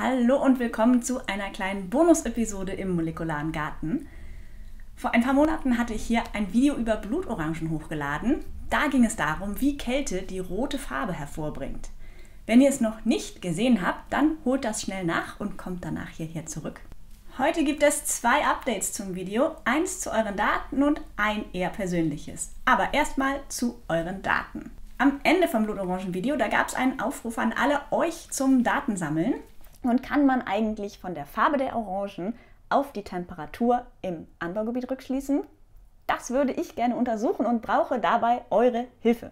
Hallo und willkommen zu einer kleinen Bonus-Episode im Molekularen Garten. Vor ein paar Monaten hatte ich hier ein Video über Blutorangen hochgeladen. Da ging es darum, wie Kälte die rote Farbe hervorbringt. Wenn ihr es noch nicht gesehen habt, dann holt das schnell nach und kommt danach hierher zurück. Heute gibt es zwei Updates zum Video, eins zu euren Daten und ein eher persönliches. Aber erstmal zu euren Daten. Am Ende vom Blutorangen-Video, da gab es einen Aufruf an alle euch zum Datensammeln und kann man eigentlich von der Farbe der Orangen auf die Temperatur im Anbaugebiet rückschließen? Das würde ich gerne untersuchen und brauche dabei eure Hilfe.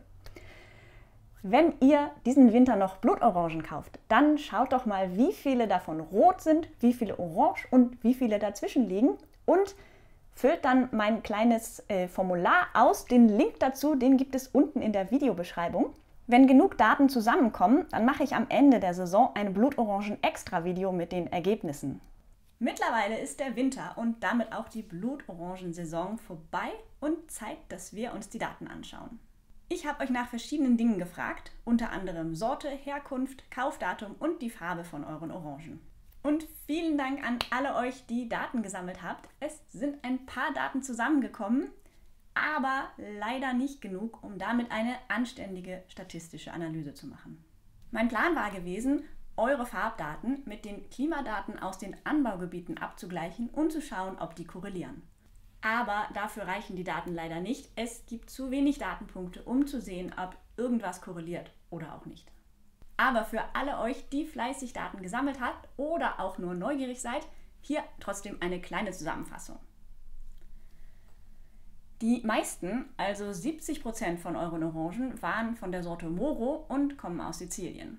Wenn ihr diesen Winter noch Blutorangen kauft, dann schaut doch mal, wie viele davon rot sind, wie viele orange und wie viele dazwischen liegen und füllt dann mein kleines äh, Formular aus. Den Link dazu, den gibt es unten in der Videobeschreibung. Wenn genug Daten zusammenkommen, dann mache ich am Ende der Saison ein Blutorangen-Extra-Video mit den Ergebnissen. Mittlerweile ist der Winter und damit auch die Blutorangen-Saison vorbei und Zeit, dass wir uns die Daten anschauen. Ich habe euch nach verschiedenen Dingen gefragt, unter anderem Sorte, Herkunft, Kaufdatum und die Farbe von euren Orangen. Und vielen Dank an alle euch, die Daten gesammelt habt. Es sind ein paar Daten zusammengekommen aber leider nicht genug, um damit eine anständige statistische Analyse zu machen. Mein Plan war gewesen, eure Farbdaten mit den Klimadaten aus den Anbaugebieten abzugleichen und zu schauen, ob die korrelieren. Aber dafür reichen die Daten leider nicht. Es gibt zu wenig Datenpunkte, um zu sehen, ob irgendwas korreliert oder auch nicht. Aber für alle euch, die fleißig Daten gesammelt habt oder auch nur neugierig seid, hier trotzdem eine kleine Zusammenfassung. Die meisten, also 70% von euren Orangen, waren von der Sorte Moro und kommen aus Sizilien.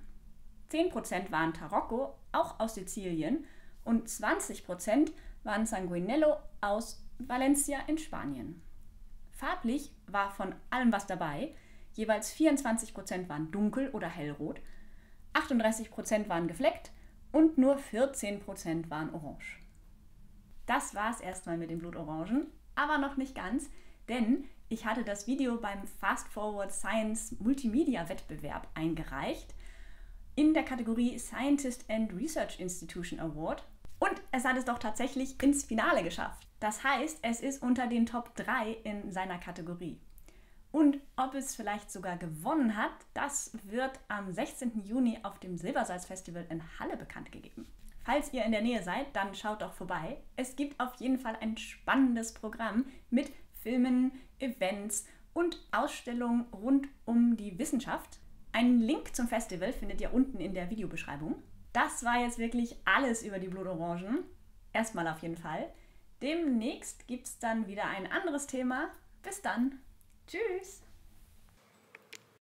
10% waren Tarocco, auch aus Sizilien, und 20% waren Sanguinello aus Valencia in Spanien. Farblich war von allem was dabei. Jeweils 24% waren dunkel oder hellrot, 38% waren gefleckt und nur 14% waren orange. Das war es erstmal mit den Blutorangen, aber noch nicht ganz denn ich hatte das Video beim Fast Forward Science Multimedia Wettbewerb eingereicht in der Kategorie Scientist and Research Institution Award und es hat es doch tatsächlich ins Finale geschafft. Das heißt, es ist unter den Top 3 in seiner Kategorie. Und ob es vielleicht sogar gewonnen hat, das wird am 16. Juni auf dem Silbersalz-Festival in Halle bekannt gegeben. Falls ihr in der Nähe seid, dann schaut doch vorbei. Es gibt auf jeden Fall ein spannendes Programm mit Filmen, Events und Ausstellungen rund um die Wissenschaft. Einen Link zum Festival findet ihr unten in der Videobeschreibung. Das war jetzt wirklich alles über die Blutorangen. Erstmal auf jeden Fall. Demnächst gibt es dann wieder ein anderes Thema. Bis dann. Tschüss.